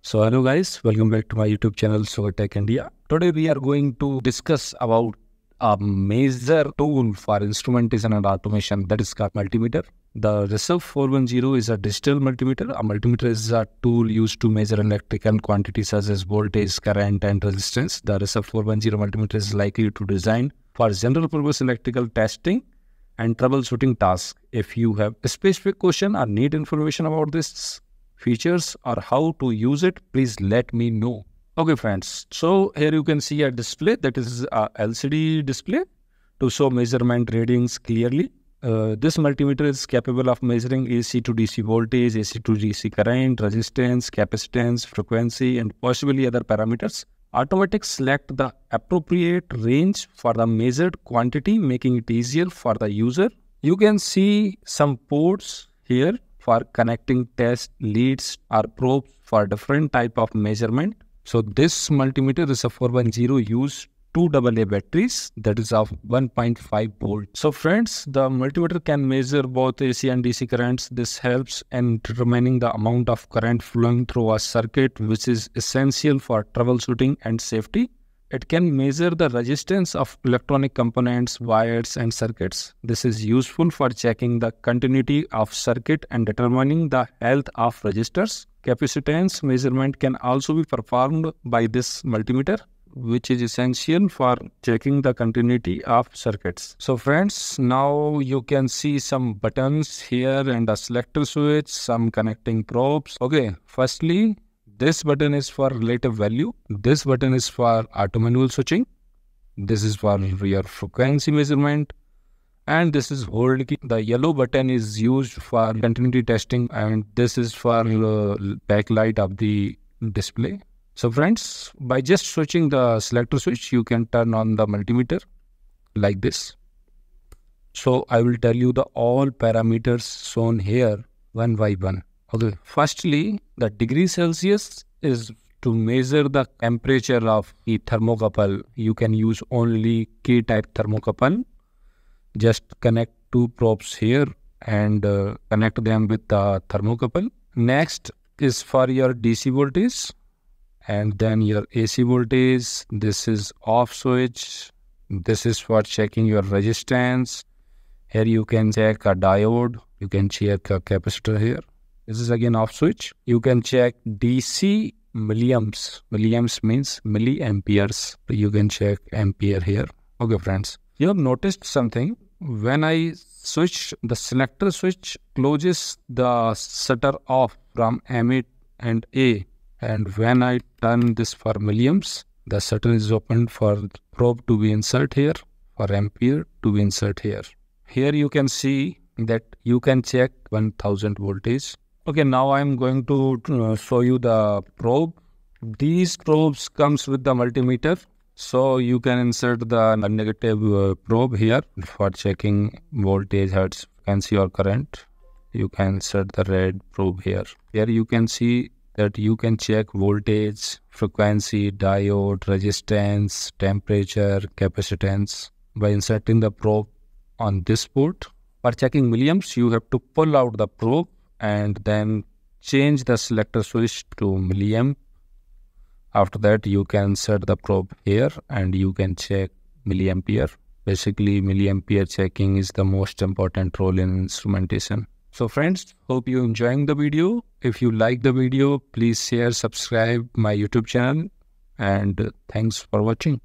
So hello guys, welcome back to my YouTube channel Tech India. Today we are going to discuss about a major tool for instrumentation and automation that is called multimeter. The Rishabh 410 is a digital multimeter. A multimeter is a tool used to measure electrical quantities such as voltage, current and resistance. The Rishabh 410 multimeter is likely to design for general purpose electrical testing and troubleshooting tasks. If you have a specific question or need information about this features or how to use it, please let me know. Okay friends, so here you can see a display that is a LCD display to show measurement readings clearly. Uh, this multimeter is capable of measuring AC to DC voltage, AC to DC current, resistance, capacitance, frequency and possibly other parameters. Automatic select the appropriate range for the measured quantity making it easier for the user. You can see some ports here for connecting test leads or probes for different type of measurement. So this multimeter is a 410 use two AA batteries that is of 1.5 volt. So friends, the multimeter can measure both AC and DC currents. This helps in determining the amount of current flowing through a circuit which is essential for troubleshooting and safety. It can measure the resistance of electronic components, wires and circuits. This is useful for checking the continuity of circuit and determining the health of resistors. Capacitance measurement can also be performed by this multimeter which is essential for checking the continuity of circuits. So friends, now you can see some buttons here and a selector switch, some connecting probes. Okay, firstly, this button is for relative value. This button is for auto manual switching. This is for your frequency measurement. And this is hold key. The yellow button is used for continuity testing and this is for uh, backlight of the display. So friends, by just switching the selector switch, you can turn on the multimeter like this. So I will tell you the all parameters shown here one by one. Okay, firstly, the degree Celsius is to measure the temperature of the thermocouple. You can use only K-type thermocouple. Just connect two probes here and uh, connect them with the thermocouple. Next is for your DC voltage and then your AC voltage. This is off switch. This is for checking your resistance. Here you can check a diode. You can check a capacitor here. This is again off switch. You can check DC milliamps. Milliamps means milliamperes. You can check ampere here. Okay, friends. You have noticed something. When I switch, the selector switch closes the shutter off from M8 and A and when I turn this for milliamps, the shutter is opened for probe to be insert here, for ampere to be insert here. Here you can see that you can check 1000 voltage. Okay, now I'm going to uh, show you the probe. These probes comes with the multimeter. So you can insert the negative uh, probe here for checking voltage, hertz, frequency or current. You can insert the red probe here. Here you can see that you can check voltage, frequency, diode, resistance, temperature, capacitance by inserting the probe on this port. For checking milliamps, you have to pull out the probe and then change the selector switch to milliamp. After that, you can set the probe here and you can check milliampere. Basically, milliampere checking is the most important role in instrumentation. So friends, hope you enjoying the video. If you like the video, please share, subscribe my YouTube channel and thanks for watching.